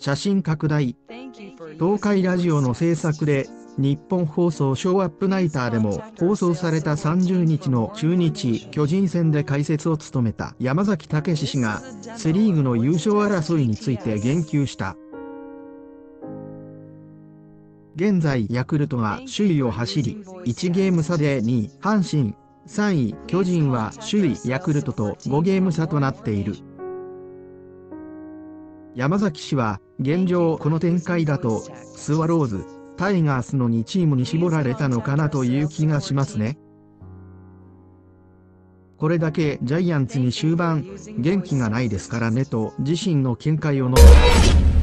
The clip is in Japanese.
写真拡大。東海ラジオの制作で、日本放送ショーアップナイターでも放送された30日の中日巨人戦で解説を務めた山崎武氏がセ・リーグの優勝争いについて言及した。現在ヤクルトが首位を走り1ゲーム差で2位阪神3位巨人は首位ヤクルトと5ゲーム差となっている山崎氏は現状この展開だとスワローズタイガースの2チームに絞られたのかなという気がしますね。これだけジャイアンツに終盤元気がないですからねと自身の見解を述べた